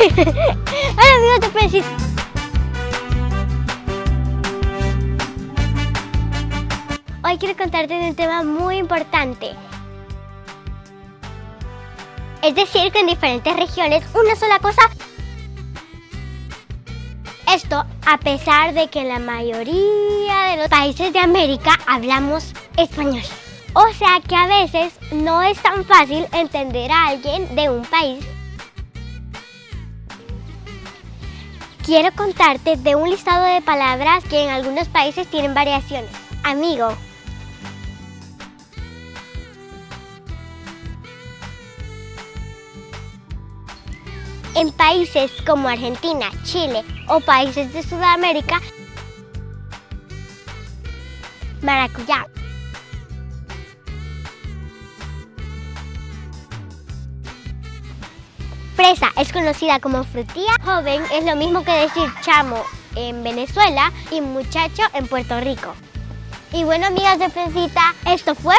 Hola amigos de Francis. Hoy quiero contarte de un tema muy importante. Es decir, que en diferentes regiones una sola cosa. Esto a pesar de que en la mayoría de los países de América hablamos español. O sea que a veces no es tan fácil entender a alguien de un país quiero contarte de un listado de palabras que en algunos países tienen variaciones. Amigo. En países como Argentina, Chile o países de Sudamérica, maracuyá. Fresa es conocida como frutilla. Joven es lo mismo que decir chamo en Venezuela y muchacho en Puerto Rico. Y bueno, amigas de Fresita, esto fue